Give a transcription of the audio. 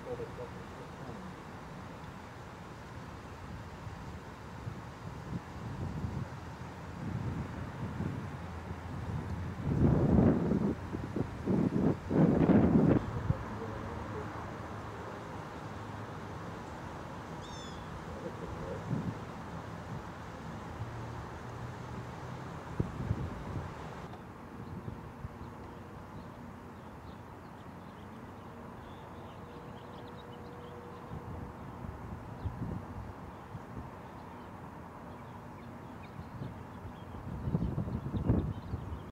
stakeholder